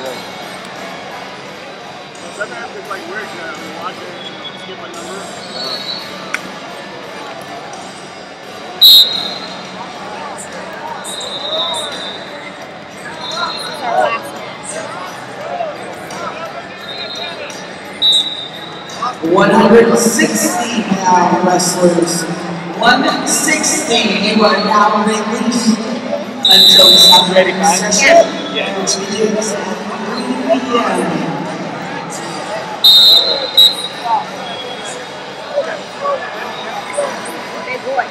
good. Sometimes it's like weird to watch it and skip a number. It's our 160 pound wrestlers. 160. You are now released until the Saturday session, which begins at 3 p.m. Big boy.